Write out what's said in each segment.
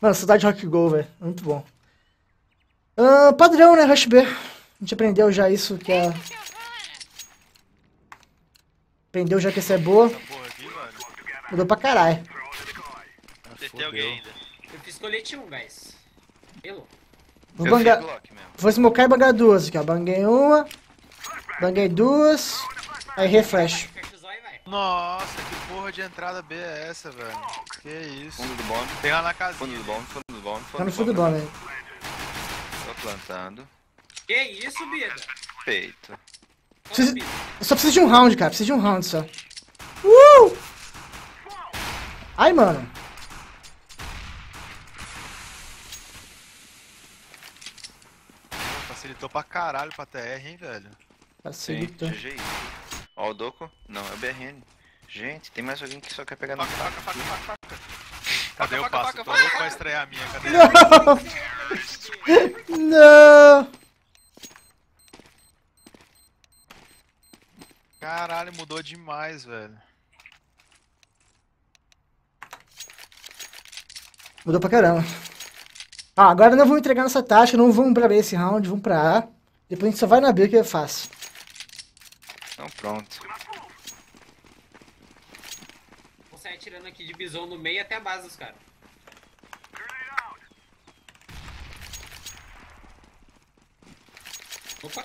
Mano, cidade Rock Go, velho. Muito bom. Ah, padrão, né? Rush B. A gente aprendeu já isso que é. Aprendeu já que essa é boa. Mudou pra caralho. Ah, Tem alguém ainda. Eu fiz colete 1, guys. Pelo. Vou mesmo. Vou smocar e bangar duas aqui, ó. Banguei uma. Banguei duas. Aí refresh. Nossa, que porra de entrada B é essa, velho? Que isso? Fundo do bomb. Tem lá na Fundo casinha. do bomb, fundo do bomb, Tá no fundo fundo do do bomb. bomb, velho. Tô plantando. Que isso, Bida? Feito. Preciso- só preciso de um round, cara. Preciso de um round só. Uh! Ai, mano. Facilitou pra caralho pra TR, hein, velho? Sim, Facilitou. GG. Ó o Doco. Não, é o BRN. Gente, tem mais alguém que só quer pegar na Faca, faca, faca, faca, faca. Cadê Faca, o passo? faca, Tô faca. louco pra estrear a minha, cadê? Não! Caralho, mudou demais, velho. Mudou pra caramba. Ah, agora não vamos entregar nossa tática, não vamos pra B esse round, vamos pra A. Depois a gente só vai na B que é fácil. Então pronto. Vou sair atirando aqui de bison no meio até a base dos caras. Opa,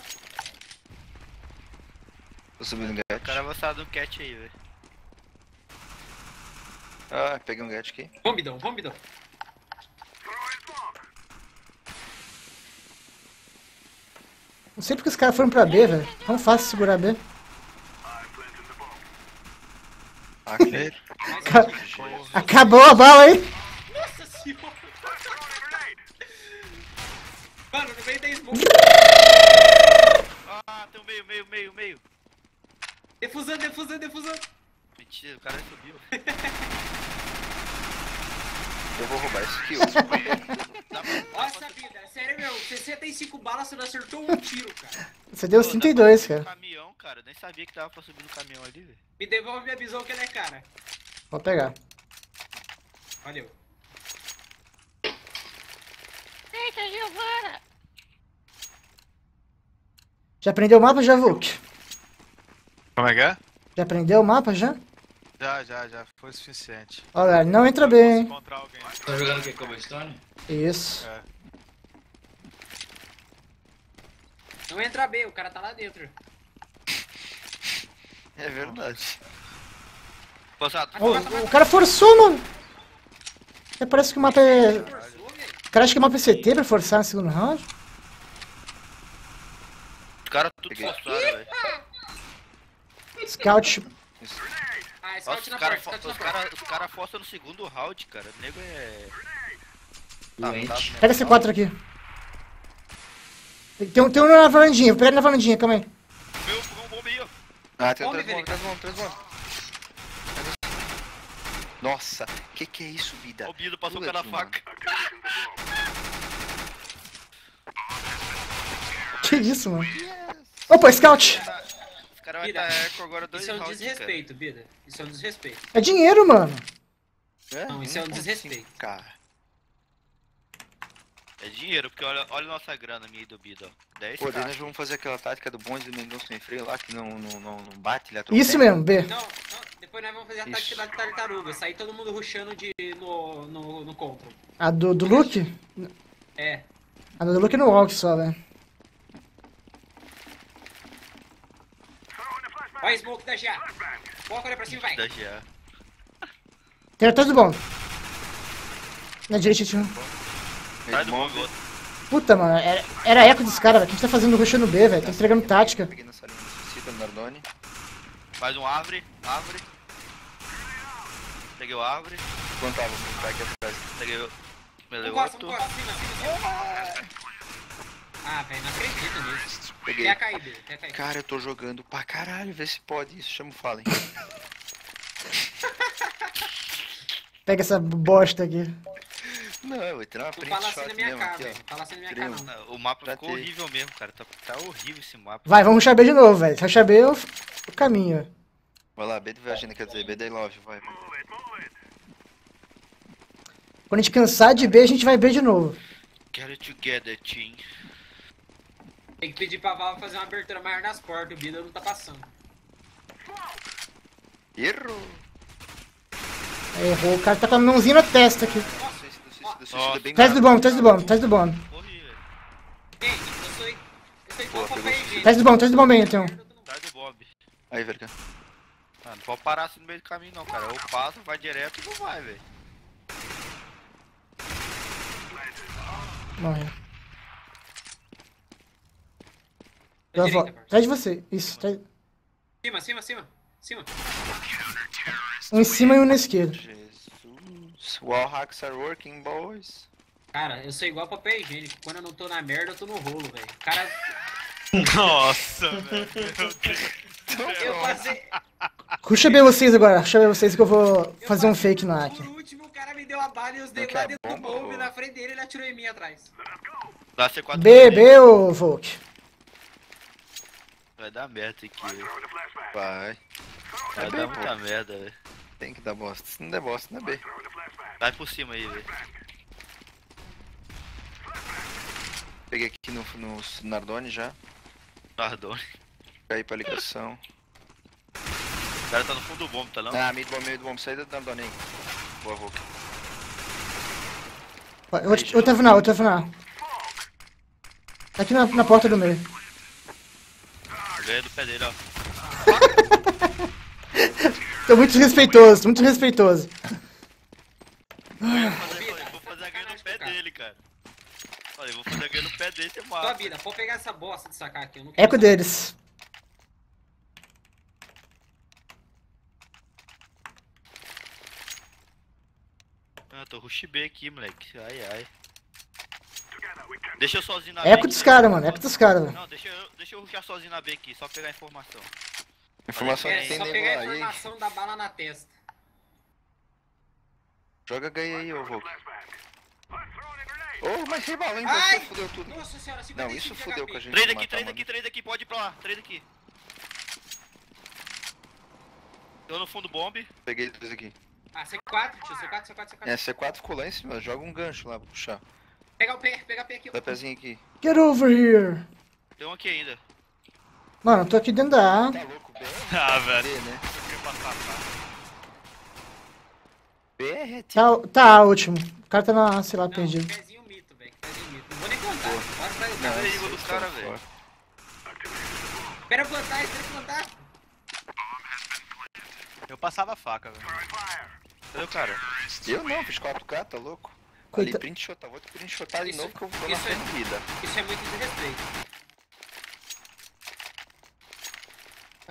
Tô subindo um O get. cara avançado no cat aí, velho. Ah, peguei um get aqui. vamos bidão, vamos bidão. Não sei porque os caras foram pra B, velho. Tão fácil segurar B. Aqui. Acabou a bala aí. Nossa senhora! Mano, no meio da smoke. Ah, tem um meio, meio, meio, meio. Defusando, defusando, defusando. Mentira, o cara subiu. Eu vou roubar esse kill. Nossa vida, sério meu, 65 balas você não acertou um tiro, cara. Você deu Pô, dá 32, pra subir cara. caminhão, cara. Eu Nem sabia que dava pra subir no caminhão ali, velho. Me devolve minha visão que ela é cara. Vou pegar. Valeu. Já aprendeu o mapa, já, Vulk? Como é que é? Já aprendeu o mapa, já? Já, já, já. Foi o suficiente. Galera, não entra Posso bem, hein? Tá jogando o que? Cobblestone? Isso. É. Não entra B, o cara tá lá dentro. É verdade. Ô, o cara forçou, mano. Até parece que o é... Velho. O cara acha que o mapa é CT pra forçar no segundo round. os caras tudo forçaram, velho. Scout. Ah, Nossa, scout os na caras cara, os cara forçam no segundo round, cara. O nego é. Tá, Doente. Pega esse 4 aqui. Tem, tem um, tem um na varandinha, pega na varandinha, calma aí. Meu, pegou um bomba aí, ó. Ah, tem três bombas, três bombas. Nossa, que que é isso, vida? O Bido passou mano. faca. Que isso, mano. Opa, Scout. Os caras vão dar eco agora dois Isso é um rounds, desrespeito, Bida. Isso é um desrespeito. É dinheiro, mano. É? Não, isso é um 1.5K. desrespeito. cara. É dinheiro, porque olha, olha a nossa grana, minha e do Bido, ó. 10 Pô, daí nós vamos fazer aquela tática do bonde do Mendonça sem freio lá, que não, não, não, não bate, ele atropela. Isso mesmo, B. Não, não, depois nós vamos fazer a tática Isso. da tartaruga. Sair todo mundo rushando de, no, no, no control. A do, do Luke? É. A do Luke no walk só, velho. Vai, smoke da GA. Foca, olha pra cima vai. da GA. Tem atrás do bom. Na direita tinha Sai do. Puta, mano. Era, era eco dos caras, velho. O que a gente tá fazendo rush no B, velho? Tá entregando tática. Peguei na salinha do Cicita, no Nardone. Faz um árvore, árvore. Peguei o árvore, Plantava, ficar aqui atrás. peguei o meleoto. um cima. Ah, velho, não acredito nisso. Peguei. Quer cair, quer cair. Cara, eu tô jogando pra caralho, vê se pode isso, chama o Fallen. Pega essa bosta aqui. Não, eu vou tirar uma Não print fala assim na minha mesmo cara, aqui, velho. ó. Fala assim na minha Tirei cara, não. O mapa ficou Tratei. horrível mesmo, cara. Tá, tá horrível esse mapa. Vai, vamos rushar B de novo, velho. Rushar B é o, o caminho. Vai lá, B de Virginia, quer dizer, B de Love, vai. Quando a gente cansar de B, a gente vai B de novo. Get it together, team. Tem que pedir pra Valve fazer uma abertura maior nas portas, o Bida não tá passando. Erro. Errou, o cara tá com a mãozinha na testa aqui. Suicida, suicida, suicida, Nossa. bem Teste do bomb, teste do bomb, teste do bomb. Morri, velho. Boa, pegou PG. Teste do bomb, teste do bomb aí, então. Sai do Bob. Aí, velho. Ah, não pode parar assim no meio do caminho não, cara. Ou passa, vai direto ou não vai, velho. Morreu. Eu direita, vou. Atrás de você. Isso, atrás- Cima, cima, cima. Cima. um em cima e um na esquerda. Wall hacks are working, boys. Cara, eu sou igual papel higiênico. Quando eu não tô na merda, eu tô no rolo, velho. O cara. Nossa, velho. Meu Deus. Eu passei. Ruxa bem vocês agora, ruxa bem vocês que eu vou eu fazer um fake no hack. Por último, o cara me deu a bala e os quer lá dentro do bomba, bombe na frente dele ele atirou em mim atrás. Dá C4 B, também. B, ô Volk. Vai dar merda aqui. Vai. Vai É dar muita merda, velho. Tem que dar bosta. Se não der bosta, não é B. Vai por cima aí, velho. Peguei aqui no, no Nardone já. Nardone. Caí pra ligação. O cara tá no fundo do bombo, tá não? Ah, mid bomb, mid bomb. Saída do Nardone aí. Boa. Outra, outra final, outra final. Aqui na, na porta do meio. Ganha do pé dele, ó. Tô muito respeitoso, muito respeitoso. Vou fazer, eu vou fazer a ganha no pé dele, cara. Falei, vou fazer a ganha no pé dele, você Tua mata. vida, pode pegar essa bosta de sacar aqui. Eu não Eco deles. Ah, tô rush B aqui, moleque. Ai, ai. Deixa eu sozinho na B. Eco aqui, dos caras, mano. Eco dos caras, velho. Não, deixa eu, deixa eu rushar sozinho na B aqui, só pegar a informação. Informação É, que tem só nego pegar a E aí? informação da bala na testa. Joga H aí, ô Volk. Oh, mas rebala, hein? Ai! Você fudeu tudo. Nossa senhora, Não, 55 isso de fudeu com a gente. Três de aqui, matar, três mano. aqui, três aqui, pode ir pra lá, três aqui. Tô no fundo bombe. Peguei dois aqui. Ah, C4, tio, C4, C4, C4. É, C4 ficou lá em cima. Joga um gancho lá pra puxar. Pega o pé, pega o pé aqui. Dá pezinho aqui. Get over here. Tem um aqui ainda. Mano, eu tô aqui dentro da A. Tá louco, B? Ah, B, né? BR é tipo. Tá, tá último. O cara tá na, sei lá, Não, perdido. pezinho mito, velho. Pezinho mito. Não vou nem contar. Bora pra dos é velho? Espera plantar, espera plantar. Eu passava a faca, velho. Cadê o cara? Eu não, fiz 4K, tá louco? Coita- Ali, print shotar. Vou te print shotar de Isso- novo que eu vou na isso é- vida. Isso é muito desrespeito.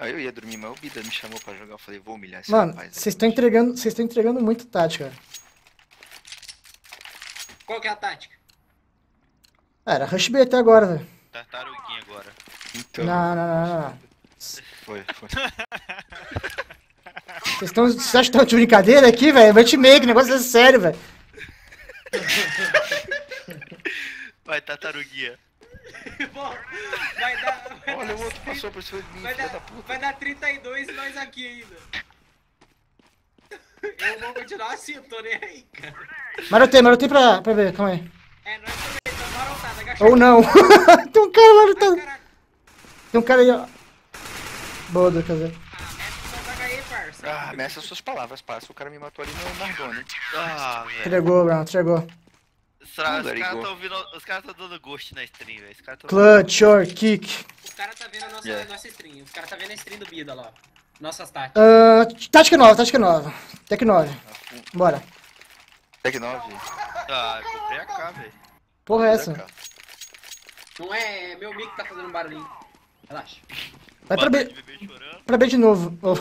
Ah, eu ia dormir, mas o Bida me chamou pra jogar. Eu falei, vou humilhar esse Mano, aí. vocês estão entregando, vocês estão entregando muito tática. Qual que é a tática? Era rush B até agora, velho. Tartaruguinha agora. Então, Não, não, não, não, não. foi, foi. Vocês estão. Vocês acham que estão de brincadeira aqui, velho? Matchmaking, negócio é sério, velho. Vai, tartaruguinha. Bom, vai dar. Vai Olha, dar, o outro passou por cima de mim, vai dar, da puta. vai dar 32 e nós aqui ainda. Eu vou continuar assim, eu tô nem aí, cara. Marotei, marotei pra, pra ver, calma aí. É, nós também estamos marotados, agachado. Ou não. Tem um cara lá no. Ai, tá- caraca. Tem um cara aí, ó. Boa, quer dizer. Ah, mete só da HE, parça. Ah, meça as suas palavras, parça. O cara me matou ali no Nardone. Ah, velho. Entregou, Brown, entregou. Os caras Let it go. tão ouvindo. Os caras tão dando ghost na stream, velho. Os caras tão. Clutch, or kick. O cara tá vendo a nossa, Yeah. nossa stream. O cara tá vendo a stream do Bida lá, ó. Nossas táticas. Ah, tática nova, tática nova. Tec 9. Bora. Tec 9. Ah, eu comprei a K, velho. Porra é essa? Não é meu mic que tá fazendo barulhinho. Relaxa. Vai pra B, pra B de novo. Oh.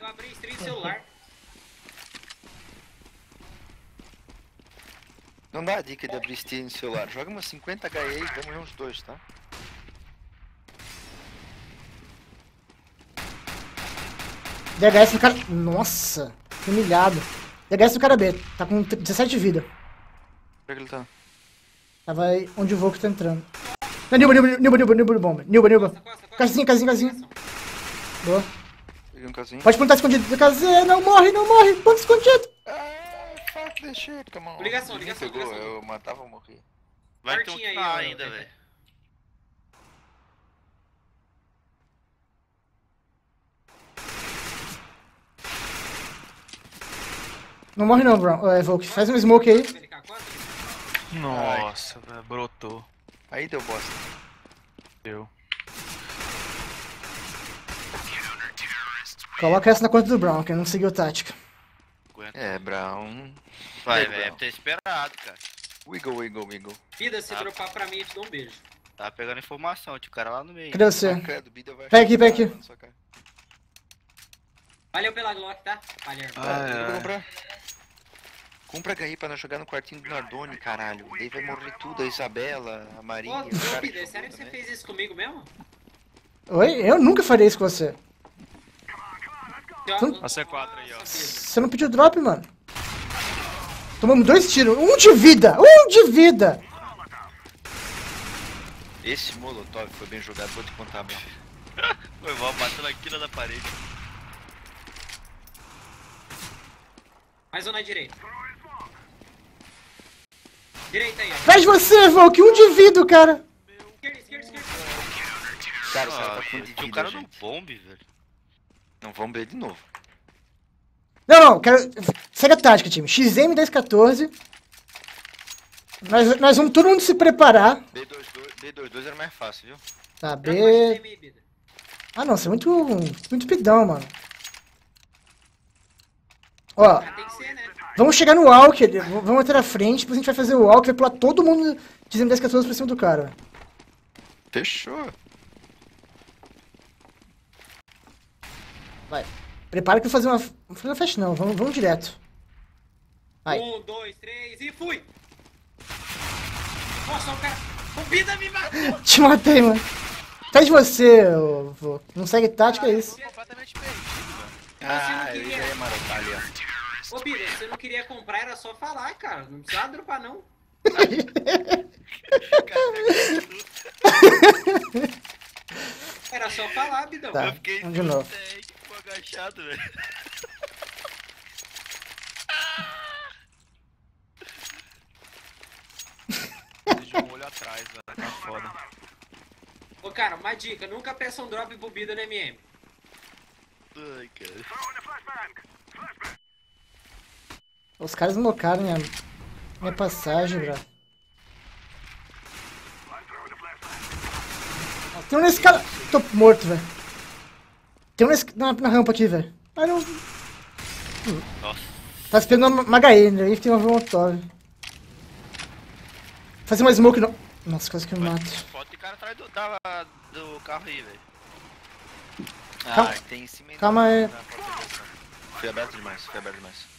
Eu abri stream no celular. Não dá a dica de abrir Steam no celular. Joga umas 50 HE e vamos ver uns dois, tá? DHS no cara. Nossa, que humilhado. DHS no cara B, tá com 17 de vida. Onde é que ele tá? Tava aí onde o Volk tá entrando. Não, Nilba, Nilba, Nilba, Nilba, Nilba, bomba. Nilba, Nilba. Costa. Casinha, casinha, casinha. Boa. Peguei um casinho. Pode plantar escondido do KZ, não morre, não morre, planta escondido. Shit, come on. Ligação, ligação, ligação. Eu matava ou morria. Vai ter um aí, ó, ainda, velho. Não morre não, Brown. É, Volk, faz um smoke aí. MK4? Nossa, velho, brotou. Aí deu bosta. Deu. Coloca essa na conta do Brown, que não seguiu tática. Aguenta. É, Brown. Vai, velho. Deve ter esperado, cara. Wiggle, wiggle, wiggle. Vida, se Ah. dropar pra mim, eu te dou um beijo. Tava pegando informação, tinha o cara lá no meio. Cadê você? Bida Pega aqui, pega achar aqui. Valeu pela Glock, tá? Palermo. Ah, é. comprar. Compra HI pra nós jogar no quartinho do Nardone, caralho. Daí vai morrer tudo, a Isabela, a Maria, Ô, que sério que você fez isso comigo mesmo? Oi? Eu nunca faria isso com você. Então, A C4 aí, ó. Vida. Você não pediu drop, mano. Tomamos dois tiros. Um de vida! Um de vida! Esse Molotov foi bem jogado, vou te contar, meu. Foi mal, bateu na quina da parede. Mais um na direita. Direita aí, de você, Volk! Um de vida, cara! Esquerda, esquerda, esquerda. Cara, caras Ah, tá com de tinha o vida, cara gente. bombe, velho. Não, vamos ver de novo. Não, não, quero. Segue a tática, time. XM 1014. Nós, nós vamos todo mundo se preparar. B22, B22 era mais fácil, viu? Tá, mais B. Ah não, você é muito. Muito pidão, mano. Ó, Ah, tem que ser, né? vamos chegar no walk, ali, v- vamos até na frente, depois a gente vai fazer o walk, vai pular todo mundo de XM 1014 pra cima do cara. Fechou. Vai. Prepara que eu vou fazer uma. Não vou fazer uma festa não, vamos, vamos direto. Vai. Um, dois, três e fui! Nossa, o cara. O Vida me matou! Te matei, mano. Atrás de você, ô, vô. Não segue tática, é isso. Completamente perdido, velho. Ah, não eu queria. já ia marotar ali, ó. Ô, Bida, você não queria comprar, era só falar, cara. Não precisava dropar, não. Era só falar, Bidão. Tá. Eu de novo. Agachado, velho. Deixa um olho atrás, velho. Tá foda. Ô, cara, uma dica. Nunca peça um drop pro Bida no MM. Ai, cara. Os caras mocaram minha, minha passagem, bro. Tem um nesse cara. Tô morto, velho. Tem um na, na rampa aqui, velho. Ah, não. Nossa. Tá esperando uma, uma HE, né? Aí tem uma Molotov. Fazer uma smoke não. Nossa, quase que eu me mato. Pode ter cara atrás do, da, do carro aí, velho. Ah, Calma. tem em cima Calma aí. Foi aberto demais, foi aberto demais.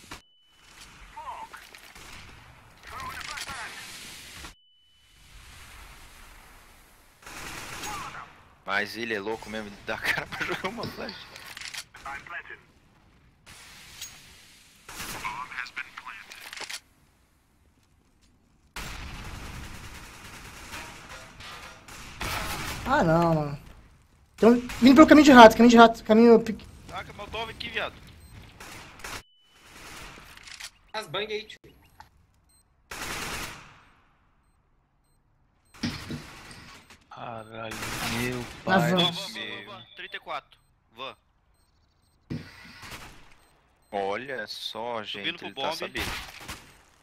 Mas ele é louco mesmo, ele dá cara pra jogar uma flash. Ah, não, mano. Um, vindo pelo caminho de rato, caminho de rato, caminho. pe- Taca Molotov aqui, viado. As bang aí, tio. Caralho, meu pai. van. Van, van, van, céu. van, van. 34. Van. Olha só, gente, Subindo pro ele tá sabendo.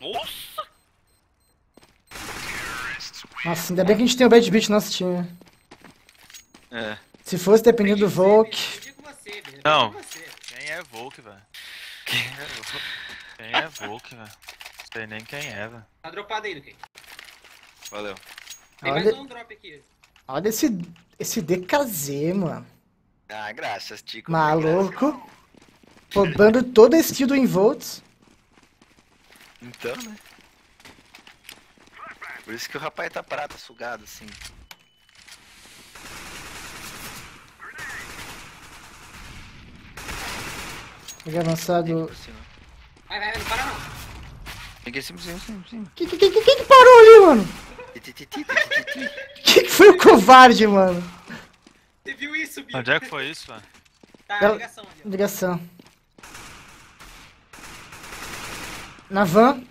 Nossa! Nossa, ainda bem que a gente tem o Bad Beat no nosso time. É, Se fosse dependendo do Volk. Você. Não. Aprendi com você. Quem é Volk, velho? Quem é Volk, velho? Não sei nem quem é, velho. Tá dropado aí, Duque. valeu. Tem mais Olha, um drop aqui. Olha esse, esse DKZ, mano. Ah, graças, Tico. Maluco. Roubando todo esse estilo do Involts. Então, né? Por isso que o rapaz tá prata sugado, assim. Peguei avançado. Cima. Vai, vai, vai, não para não. Peguei cima, cima, cima, cima. Quem que, que, que, que parou ali, mano? Quem que foi o covarde, mano? Você viu isso, Bida? Onde é que foi isso, velho? Tá, Ela- ligação ali, ó. Ligação. Na van.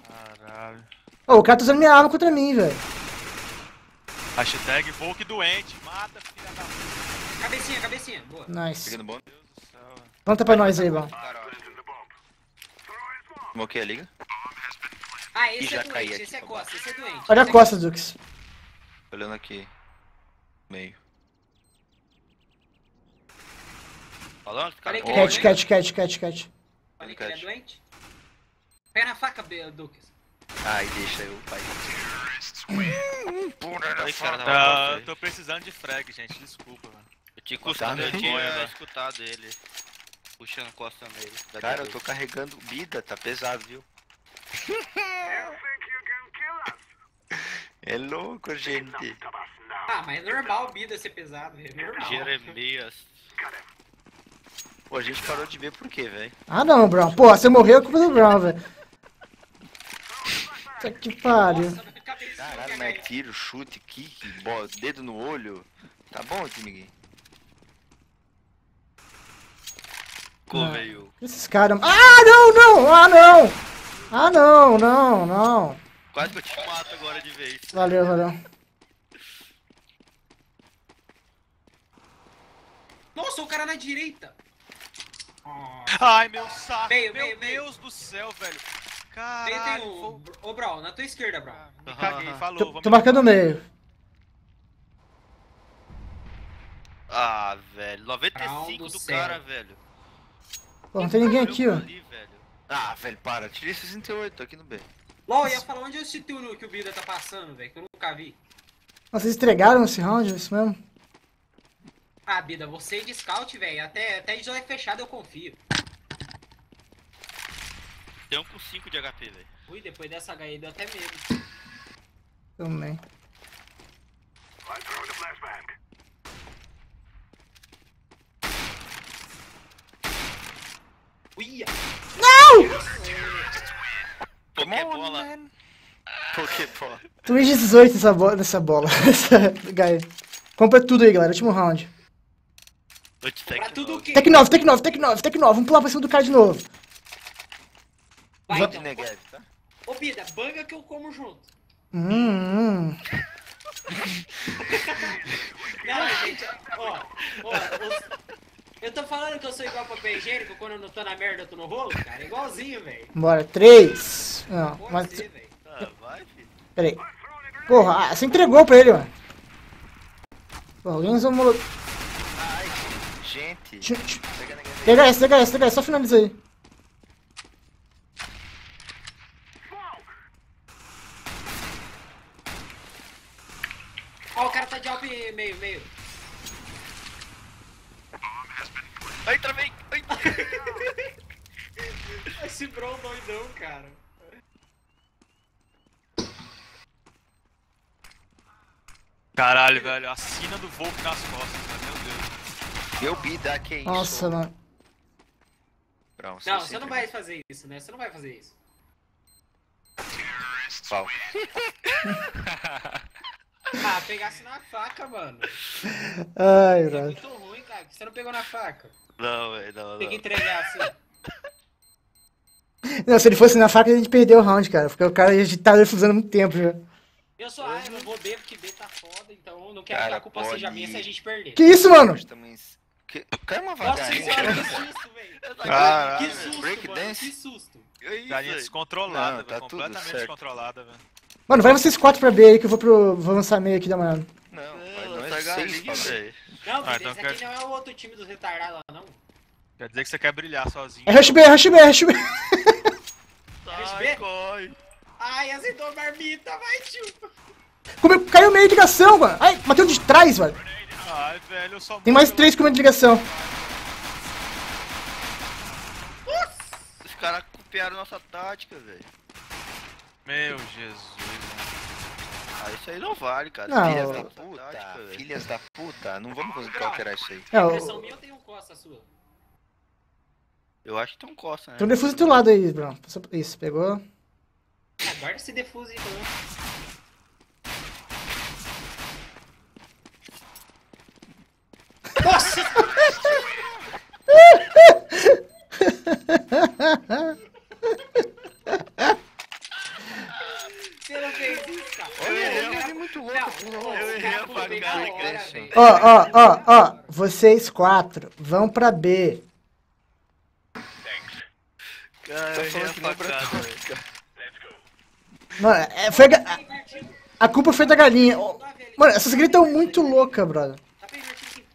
Caralho. Ô, o cara tá usando minha arma contra mim, velho. Hashtag Volk doente. Mata, filha da puta. Cabecinha, cabecinha. Boa. Nice. Pegando bom. Deus do céu. velho. Planta pra nós aí, bom. Smoquei a liga. Ah, esse E já é caí doente, aqui esse é costa, esse é doente. Olha a é costa, Dux. Olhando aqui. Meio. Falando, cara. Que Cat, é cat, cat, cat, cat. Falei que ele é doente. Pega na faca, B- Lucas. Ai, deixa eu, pai. Aí, cara, Tá, eu tô precisando de frag, gente. Desculpa, velho. Eu tinha, escutado, eu tinha escutado ele. Puxando costa nele. Cara, eu tô carregando vida, tá pesado, viu? É louco, gente. Ah, mas é normal o Bida ser pesado, é normal. Jeremias. Pô, a gente parou de ver por quê, velho? Ah, não, Brown. Pô, você morreu é culpa do Brown, velho. Puta que pariu. Caralho, mas é tiro, chute, kick, bo- dedo no olho. Tá bom, Não. veio. Esses caras. Ah, não, não! Ah, não! Ah, não, não, não. Quase que eu te mato agora de vez. Valeu, valeu. Nossa, o cara na direita. Ah, Ai, meu saco. Meio, meu meio, meio. Deus do céu, velho. Caralho. tem o... Ô, Brau, na tua esquerda, Brau. Me caguei, falou. Tô, tô marcando o meio. Ah, velho. 95 Brau do, do cara, velho. Pô, não tem ninguém aqui, ó. Ali, velho. Ah, velho, para. Tirei 68, tô aqui no B. LOL, ia falar onde eu assisti o que o Bida tá passando, velho, que eu nunca vi. Vocês entregaram esse round, é isso mesmo? Ah, Bida, você de scout, velho, até, até de olho fechado eu confio. Tem um com 5 de HP, velho. Ui, depois dessa HE deu até medo. Também. Uia! Pokébola. Pokébola. Twitch 18 nessa bola. Nessa bola. Compra tudo aí, galera. Último round. Pra tudo o quê? Tec 9, Tec 9, Tec 9, Tec 9. Vamos pular pra cima do cara de novo. Vai, Va- então. Negev, tá? Ô, Bida, banga que eu como junto. Hum, hum. Não, gente, ó, ó, os- eu tô falando que eu sou igual papel higiênico, quando eu não tô na merda eu tô no rolo, cara, é igualzinho, velho. Bora. 3. Não, Pode mas. ser. Ah, vai, filho. Peraí. Porra, ah, você entregou pra ele, mano. Pô, alguém usou molo... Ai, gente. Tch, tch. Pega aí. Pega essa, pega essa, pega essa. Só finaliza aí. Ó, o cara tá de alp meio, meio. Ai, travei. Ai. Esse bro doidão, cara. Caralho, velho. A sina do Volk nas costas. Meu Deus. Deu bida, que isso? Nossa, mano. Não, você não vai fazer isso, né? Você não vai fazer isso. Pau. Ah, pegasse na faca, mano. Ai, É velho. muito ruim, cara. que Você não pegou na faca. Não, velho, não, Tem que não. entregar assim. Não, se ele fosse na faca, a gente perdeu o round, cara. Porque o cara estar defusando há muito tempo já. Eu sou A, eu não vou B porque B tá foda, então não quero Cara, que a culpa seja pode- minha se a gente perder. Que isso, mano? Que... Cai uma Nossa vagarinha. senhora, que susto, velho. Caralho, Que susto, Break mano. dance? Que susto. É Galinha velho. descontrolada, Não, tá Completamente certo. descontrolada, velho. Mano, vai vocês quatro pra B aí que eu vou pro. Vou lançar meio aqui da manhã. Não, vai Não, tá seis, velho. Não, Ah, então esse quer- aqui não é o outro time dos retardados lá, não. Quer dizer que você quer brilhar sozinho. É rush B, rush B, rush B. Ai, corre. Ai, azedou a marmita, vai, tio. Como é- caiu meio de ligação, mano. Ai, bateu de trás, mano. Ai, velho, eu só Tem mais três com meio de ligação. Os caras copiaram nossa tática, velho. Meu Jesus, mano. Ah, isso aí não vale, cara. Não. Filhas da puta, filhas da puta. Não vamos conseguir alterar isso aí. É, Impressão o... minha ou tem um costa sua? Eu acho que tem um costa, né? Tem um defuso do teu lado aí, Bruno. Passou- Isso, pegou. Ah, guarda esse defuso aí, então. Nossa! Você não fez isso, cara. Olha, Não, ele cara- é muito Não, louco. os Eu errei caras a tudo bem facada, na hora, cara. velho. Ó, ó, ó, ó. Vocês quatro vão pra B. Cara, Tá eu errei falando a facada. Mano, é, foi a, ga- Tá a culpa foi da galinha. Ó, Mano, essas grilhas tão muito loucas, brother. Tá.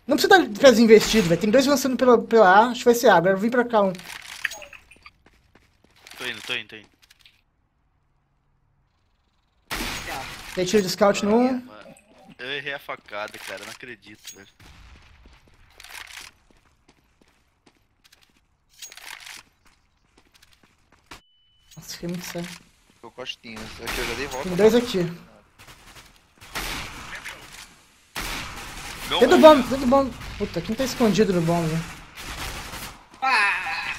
Não precisa dar pezinho investido, velho. Tem dois avançando pela, pela A, acho que vai ser A. Agora eu vim pra cá um. Tô indo, tô indo, tô indo. Tem tiro de scout no 1. Mano, eu errei a facada, cara, não acredito, velho. Nossa, fiquei muito sério. Tô costinha. Esse aqui eu já dei volta. Tem dois aqui. Não, Dentro do bomb, dentro do bomb. Puta, quem tá escondido no bomb, né? Ah!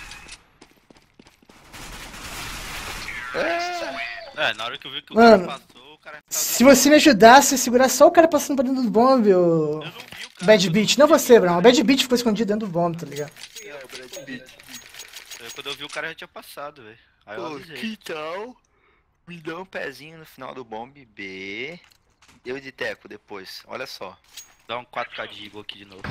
É, na hora que eu vi que o Mano, cara passou. Se você me ajudasse a segurar só o cara passando pra dentro do bomb, o. Eu não vi o cara. Bad Beat. Não você, Brown. O Bad Beat ficou escondido dentro do bomb, tá ligado? É, o Pitt. Eu- Quando eu vi o cara já tinha passado, velho. Aí eu Pô, que tal? Me dá um pezinho no final do bomb B. Eu de teco depois, olha só. Dá um 4k de Eagle aqui de novo.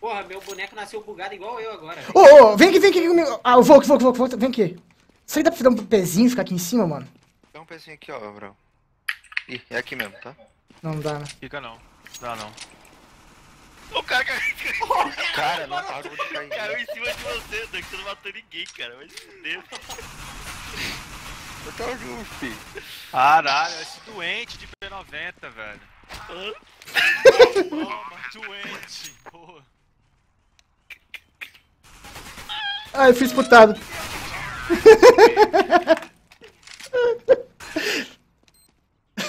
Porra, meu boneco nasceu bugado igual eu agora. Ô, ô, vem aqui, vem aqui comigo. Ah, eu vou, vou, vou, vou, vem aqui. Será que dá pra dar um pezinho e ficar aqui em cima, mano? Dá um pezinho aqui, ó, bro. Ih, é aqui mesmo, tá? Não dá, né? Fica não. Dá não. O cara caiu, Cara, não parou de cair. caiu em cima de você, Doug. Você não matou ninguém, cara. Vai se fuder. Eu tava junto, filho. Caralho, esse doente de P90, velho. Toma, doente. Porra. Ah, eu fui disputado.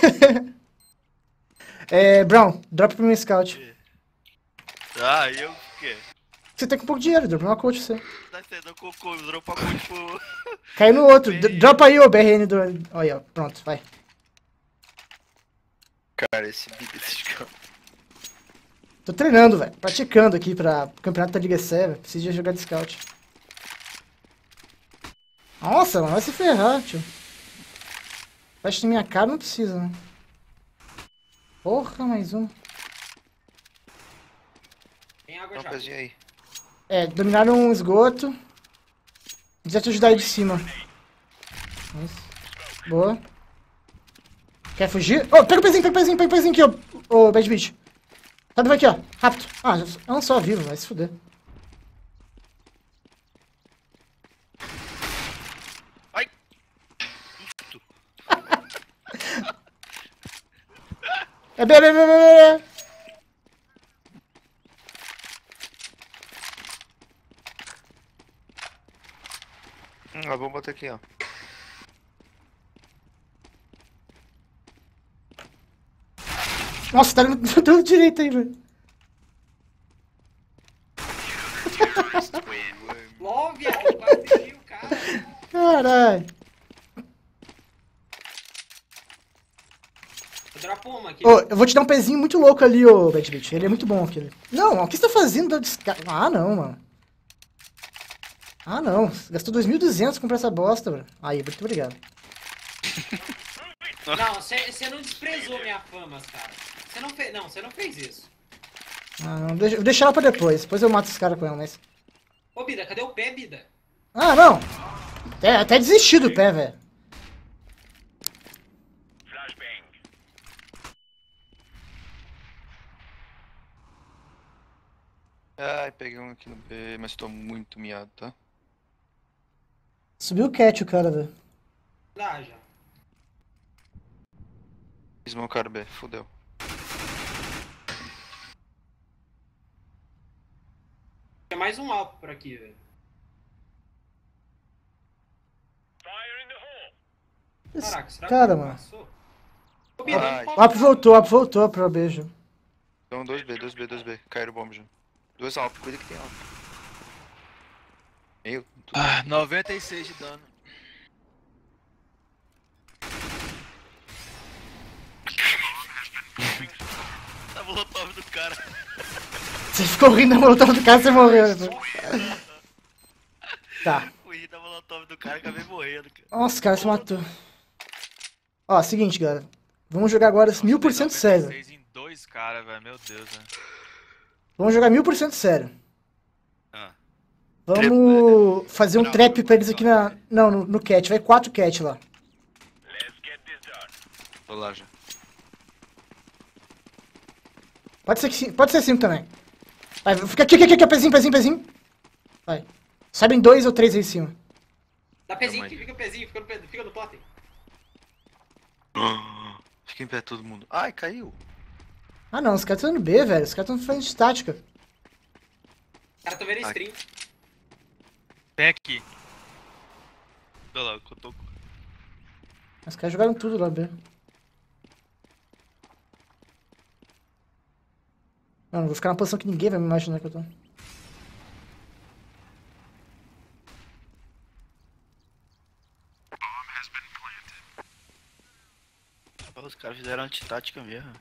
é, Brown, drop pro meu scout. Ah, eu o quê? Você tá com pouco dinheiro, drop uma coach você. Tá sendo cocô, dropar muito pro... Caiu no outro. Dropa aí o BRN do. Olha, aí, ó. Pronto, vai. Cara, esse beat desses caras. Tô treinando, velho. Praticando aqui pra campeonato da Liga velho. Preciso de jogar de scout. Nossa, mano, vai se ferrar, tio. Fecha na minha cara, não precisa, né? Porra, mais um. Tem água já. aí. É, dominaram um esgoto. Precisa te ajudar aí de cima. Isso. Boa. Quer fugir? Ô, pega o pezinho, pega o pezinho, pega o pezinho aqui, ó. Ô, Bad Beat. Sabe, vai aqui, ó. Rápido. Ah, já- é um só vivo, vai se fuder. Ai! É B, B, B, B, B, B. Hum, a bomba tá aqui, ó. Nossa, tá indo tudo direito aí, velho. LOL, viado, quase o cara. Caralho. Uma aqui. Ô, eu vou te dar um pezinho muito louco ali, ô Bad Beat. Ele é muito bom aquele. Não, o que você tá fazendo? Desca- Ah, não, mano. Ah, não. Gastou 2.200 pra comprar essa bosta, velho. Aí, muito obrigado. Não, você não desprezou minha fama, cara. Você não fez. Não, você não fez isso. Ah, não. Deixa, vou deixar ela pra depois. Depois eu mato esse cara com ela, mas. Ô, Bida, cadê o pé, Bida? Ah, não. Até, até desisti do pé, velho. Ai, peguei um aqui no B, mas tô muito miado, tá? Subiu o cat o cara, velho. Dá já. Smokearam B, fudeu. Tem mais um alvo por aqui, velho. Caraca, será cara, que mano. passou? Ai. Up voltou, o Up voltou pro beijo. Então 2B, 2B, 2B. Caíram bomba já. Dois alp, cuida que tem alp. Tudo. Ah, 96 de dano. Tá molotov do cara. Você ficou rindo da molotov do cara, você morreu. né? Tá. no cara e acabei morrendo, cara. Nossa, o cara se matou. Ó, seguinte, galera. Vamos jogar agora mil por cento sério. 96 em dois caras, velho. Meu Deus, velho. Vamos jogar mil por cento sério. Ah. Vamos fazer um trap pra eles aqui na... Não, no, no cat. Vai quatro cat lá. Tô lá já. Pode ser, que sim, pode ser cinco também. Vai, fica aqui, aqui, aqui, aqui, pezinho, pezinho, pezinho. Vai. Sabem dois ou três aí em cima. Dá pezinho, fica pezinho, fica no, pe- fica no totem. Fica em pé todo mundo. Ai, caiu. Ah não, os caras estão no B, velho. Os caras estão fazendo estática. Os caras tão vendo stream. Tem aqui. Olha lá, eu tô... Os caras jogaram tudo lá B. Não, não vou ficar na posição que ninguém vai me imaginar que eu tô. Os caras fizeram antitática mesmo.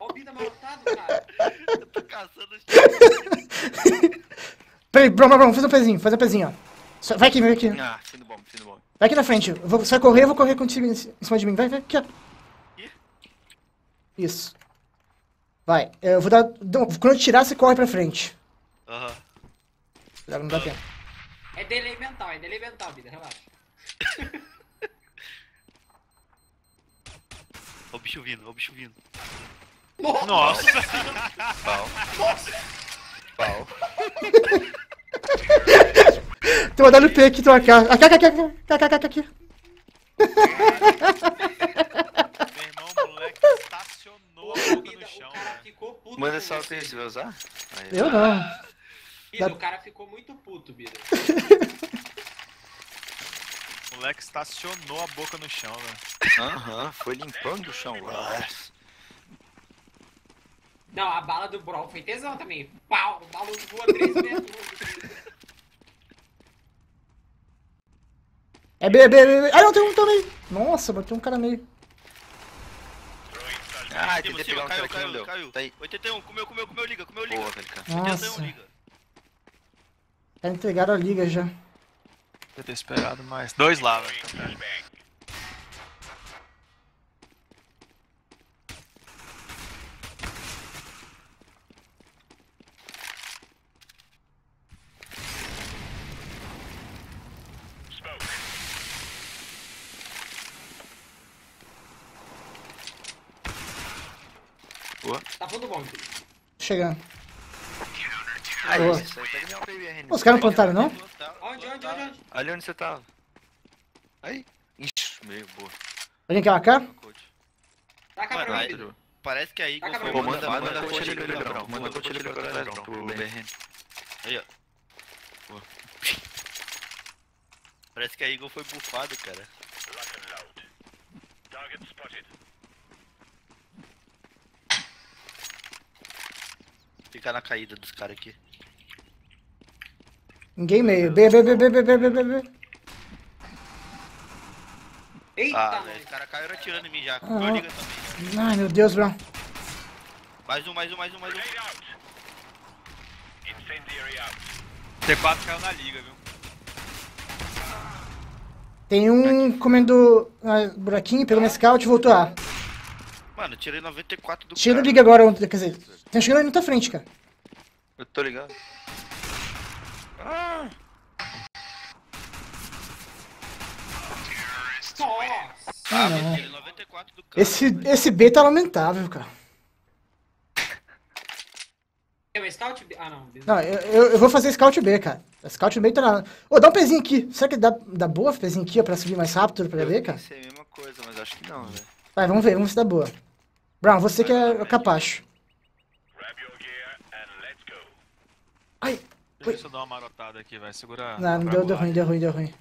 Ó o Bida marotado, cara. Eu tô caçando os Peraí, Bruno, Bruno, faz um pezinho, faz um pezinho, ó. Só- Vai aqui, vai aqui. Ah, fim do bomb, fim do bomb. Vai aqui na frente. Eu vou, você vai correr, eu vou correr contigo em, ci- em cima de mim. Vai, vai, aqui, ó. Isso. Vai. Eu vou dar. Quando eu tirar, você corre pra frente. Aham. Cuidado, não dá tempo. É delay mental, é delay mental, Bida, relaxa. Ó o bicho vindo, ó o bicho vindo. Nossa! Pau. Pau. Tô mandando P aqui, tô aqui. Aqui, aqui, aqui, aqui, aqui, aqui, aqui. Meu irmão, o moleque estacionou a boca no o chão, cara velho. ficou puto Manda salto você. aí, você vai usar? Aí, Eu não. Bida, o cara ficou muito puto, Bida. O moleque estacionou a boca no chão, velho. Aham, foi limpando o chão. Ah, Não, a bala do Brawl foi tesão também. Pau, o maluco voa 3 metros. É B, B, B, B. Ah, não, tem um também. Nossa, bateu um cara meio. Ah, tentei pegar um caiu, cara que não caiu, deu. caiu. Tá aí. 81, comeu, comeu, comeu, liga, comeu, liga. Boa, velho, cara. 81, Nossa. liga. Já entregaram a liga já. Podia ter esperado mais. Dois lá, velho. Tá fundo bom, Bida. Chegando. Aí, Boa. isso aí, pega minha PBR. Os caras não plantaram, não? Onde, onde, onde, onde? Ali onde você tava. Aí. Ixi, meio boa. Alguém quer marcar? Coach. Taca Mano, pra mim. Parece que aí pra Pô, mim. manda, manda coach coach ali pro Lebrão. Manda coach ali pro Lebrão, pro BRN. Aí, ó. Boa. Parece que a Eagle foi bufado, cara. Ficar na caída dos caras aqui. Ninguém meio. B, B, B, B, B, B, B, B, B. Eita, Ah, velho, os caras caíram atirando em mim já. Ah. Liga também. Ai, meu Deus, Brown. Mais um, mais um, mais um, mais um. T4 caiu na liga, viu? Tem um comendo ah, buraquinho, pegou minha scout e voltou A. Mano, eu tirei 94 do Tira o cara. liga agora, quer dizer, tem chegando ali na tua frente, cara. Eu tô ligado. Ah, Nossa. Ah, não. tirei 94 do cara. Esse, esse B tá lamentável, cara. Um scout? Ah, não. Não, eu, eu, eu vou fazer scout B, cara. Scout B tá na... Ô, dá um pezinho aqui. Será que dá, dá boa pezinho aqui, ó, pra subir mais rápido pra B, cara? Pensei a mesma coisa, mas acho que não, velho. Vai, vamos ver, vamos ver se dá boa. Brown, você que é o capacho. Ai, Deixa eu dou uma marotada aqui, vai. Segura. não, não deu, deu ruim, deu ruim, deu ruim.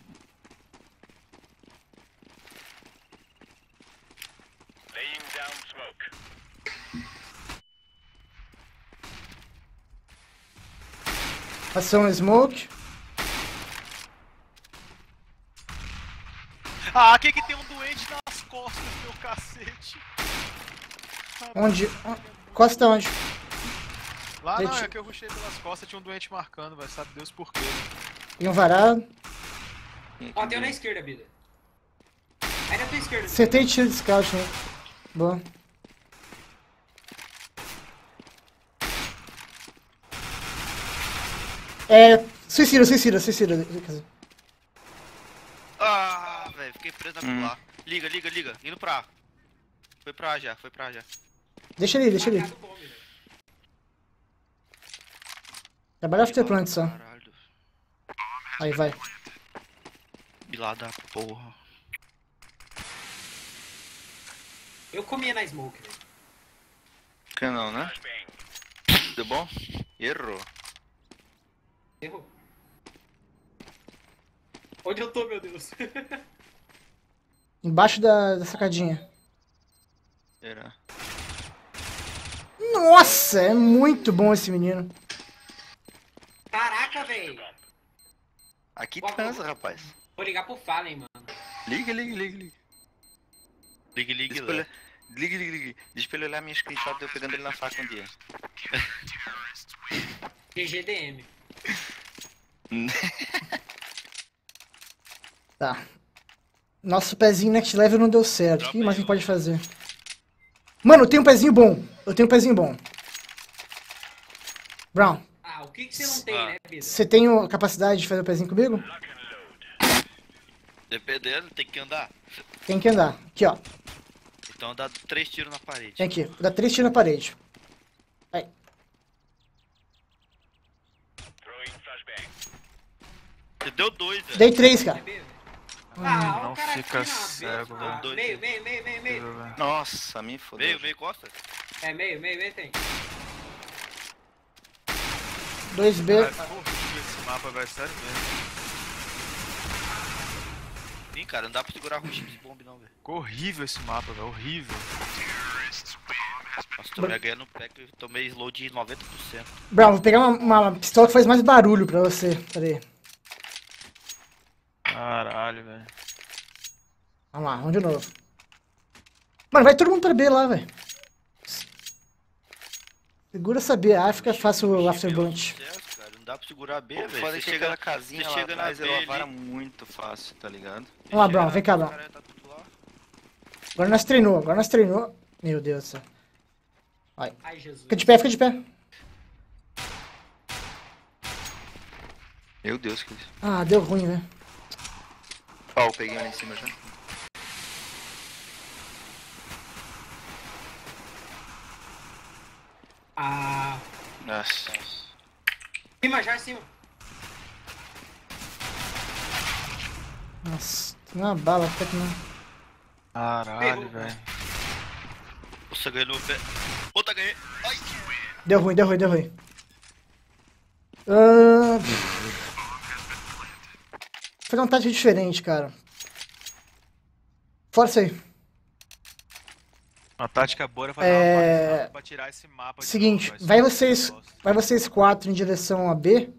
Passou um smoke. Ah, quem que tem um costas, meu cacete? Onde? Ah, Costa onde? Lá não, é que eu rushei pelas costas, tinha um doente marcando, vai sabe Deus por quê. Tem um varado. Ó, tem um na esquerda, Bida. Aí na tua esquerda. Acertei tiro de scout, né? Boa. É. Suicida, suicida, suicida. Ah, velho, fiquei preso na Hum. lá. Liga, liga, liga. Indo pra A. Foi pra A já, foi pra A já. Deixa ele, deixa ele. Marcado bomb, velho. Trabalha afterplant só. Caralho. Aí vai. Bilá da porra. Eu comia na smoke, velho. Canal, né? Tudo bom? Errou. Errou. Onde eu tô, meu Deus? Embaixo da, da sacadinha. Será? Nossa, é muito bom esse menino. Caraca, velho. Aqui Ó, transa, rapaz. Vou ligar pro Fallen, mano. Liga, liga, liga, liga. Liga, liga, liga. Liga, liga, liga. Deixa pra ele olhar minha screenshot de eu pegando ele na faca um dia. GGDM. Tá. Nosso pezinho next level não deu certo. O que mais a gente pode fazer? Mano, eu tenho um pezinho bom. Eu tenho um pezinho bom. Brown, Ah, o que que você não tem, Ah. né, você tem a capacidade de fazer o pezinho comigo? Dependendo, tem que andar. Tem que andar. Aqui, ó. Então dá três tiros na parede. Vem aqui. Vou dar três tiros na parede. Aí. Você deu dois, velho. Dei três, cara. É? Ah, não o cara fica B, cego, velho. Meio, meio, meio, meio, meio. Nossa, me fodeu. Meio, meio costa. É, meio, meio, meio tem. 2B. Caralho, ficou horrível esse mapa, velho, sério mesmo. Sim, cara, não dá pra segurar rush de bomb não, velho. Ficou horrível esse mapa, velho, horrível. Nossa, tomei ganhando no pack e tomei slow de 90%. Brown, vou pegar uma, uma pistola que faz mais barulho pra você. Pera aí. Caralho, velho. Vamos lá, vamos de novo. Mano, vai todo mundo pra B lá, velho. Segura essa B, A fica fácil o cara. Não dá pra segurar B, Pô, velho. Você que chega aquela casinha você lá chega na B ela vara muito fácil, tá ligado? Vamos lá, Brown, na vem cá, B, Brown. tá. Agora nós treinou, agora nós treinou. Meu Deus do céu. Ai, Jesus. Fica de pé, fica de pé. Meu Deus, que isso. Ah, deu ruim, velho. Ó, eu peguei lá em cima já. Ah, Nossa. cima já, cima. Nossa, tem uma bala até que não. Caralho, Ferrou. velho. Você ganhou no pé. Outra ganhei. Ai, Deu ruim, deu ruim, deu ruim. Ah... Vou fazer uma tática diferente, cara. Força aí. Uma tática boa era fazer É, parte pra tirar esse mapa Seguinte, novo, vai vocês, vai vocês quatro em direção a B,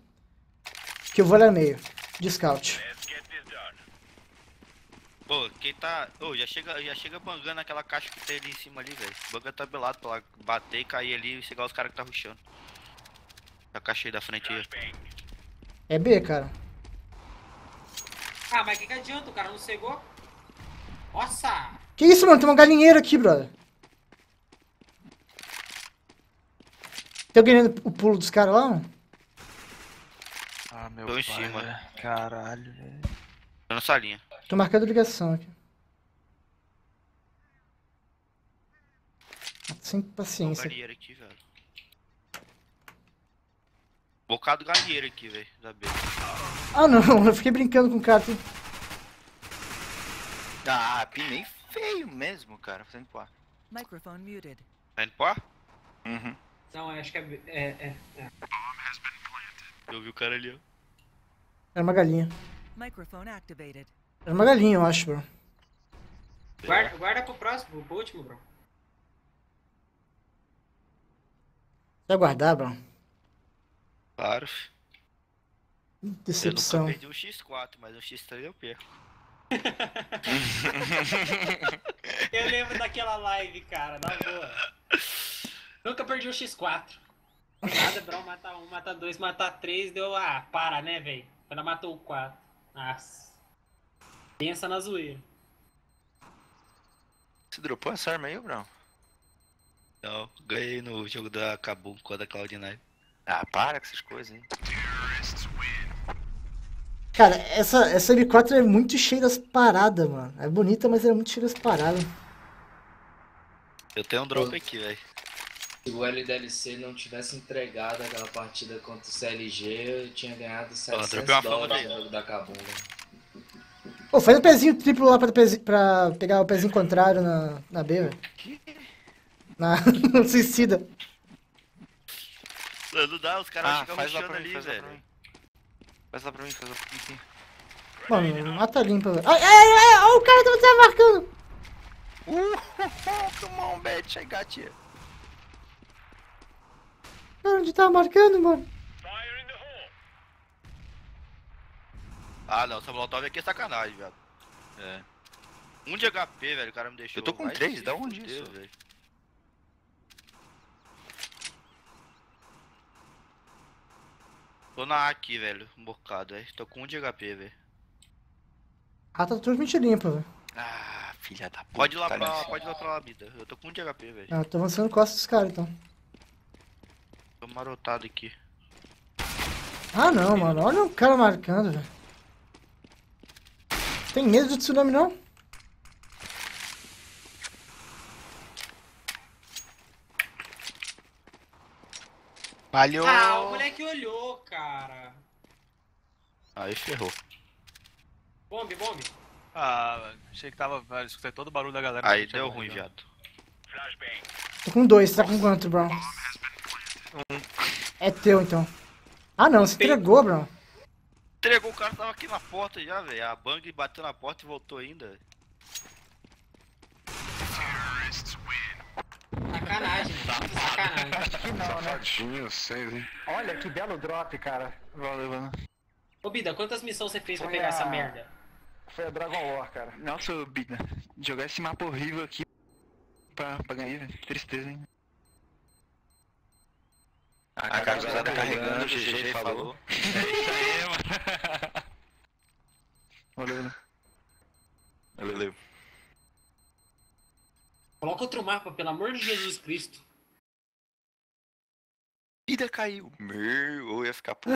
que eu vou lá meio, de scout. Pô, quem tá. Ô, já chega, já chega bangando aquela caixa que tem ali em cima ali, velho. Banga tá belado pra lá bater e cair ali e chegar os caras que tá rushando. A caixa aí da frente aí. É B, cara. Ah, mas que que adianta? O cara não cegou? Nossa! Que isso, mano? Tem uma galinheira aqui, brother. Tem alguém vendo o pulo dos caras lá? mano? Ah, meu Tô pai, em cima. velho. Caralho, velho. Tô na salinha. Tô marcando ligação aqui. Sem Tem um paciência. galinheiro aqui, velho. Bocado galinheiro aqui, velho. Da B. Ah, não. Eu fiquei brincando com o cara. aqui. Ah, pinei feio mesmo, cara. Fazendo pô. Microphone muted. Tá indo pra? Uhum. Não, acho que é. É, é, é. Eu vi o cara ali, ó. Era uma galinha. Microphone activated. Era uma galinha, eu acho, bro. Guarda, guarda pro próximo, pro último, bro. Vai guardar, bro. Claro. Fi. Eu nunca Decepção. perdi um X4, mas um X3 eu perco. Eu lembro daquela live, cara, na boa. Nunca perdi o X4. Nada, Brau mata um, mata dois, mata três, deu. Ah, para, né, velho? Ela matou o quatro. Nossa. Pensa na zoeira. Você dropou essa arma aí, Brown? Não, ganhei no jogo da Kabum contra a Cloud9. Ah, para com essas coisas, hein? Cara, essa, essa M4 é muito cheia das paradas, mano. É bonita, mas é muito cheia das paradas. Eu tenho um drop aqui, velho. Se o LDLC não tivesse entregado aquela partida contra o CLG, eu tinha ganhado dropei 700 uma dólares no jogo da Kabum. Pô, faz o pezinho triplo lá pra, pra pegar o pezinho contrário na, na B, velho. Na suicida. Não dá, os caras Ah, ficam rushando mim, ali, velho. Faz lá pra mim, faz lá pra mim. sim. Mano, mata limpa, velho. Ai, ai, ai, o cara tá, tá marcando. Uh, come on, bitch, I got you. Cara, onde tá marcando, mano? Ah, não, essa molotov aqui é sacanagem, velho. É. Um de HP, velho, o cara me deixou. Eu tô com Vai três, se da onde isso? velho. Tô na A aqui, velho, um bocado, velho. Tô com um de HP, velho. Ah, tá totalmente limpa, velho. Ah, filha da puta. Pode ir lá tá pra, nessa. pode ir lá pra Labida. Eu tô com um de HP, velho. Ah, tô avançando costas dos caras, então. Tô marotado aqui. Ah, não, mano. Olha o cara marcando, velho. Tem medo de tsunami, não? Falhou! Ah, o moleque olhou, cara. Aí ferrou. Bombe, bombe. Ah, achei que tava. velho, Escutei todo o barulho da galera. Aí deu morrido, ruim, viado. Tô com dois, tá com quanto, Brown? É teu, então. Ah, não, você entregou, Brown. Entregou, o cara tava aqui na porta já, velho. A bang bateu na porta e voltou ainda. Sacanagem, mano. Sacanagem. Que não, né? Seis, hein? Olha que belo drop, cara. Valeu, valeu. Ô, Bida, quantas missões você fez pra Foi pegar a- essa merda? Foi a Dragon War, cara. Nossa, Bida, jogar esse mapa horrível aqui pra, pra ganhar, velho. Tristeza, hein? A casa tá carregando, o GG falou. É isso aí, mano. Valeu, valeu. Valeu. Coloca outro mapa, pelo amor de Jesus Cristo. Vida caiu. Meu, eu ia ficar puto.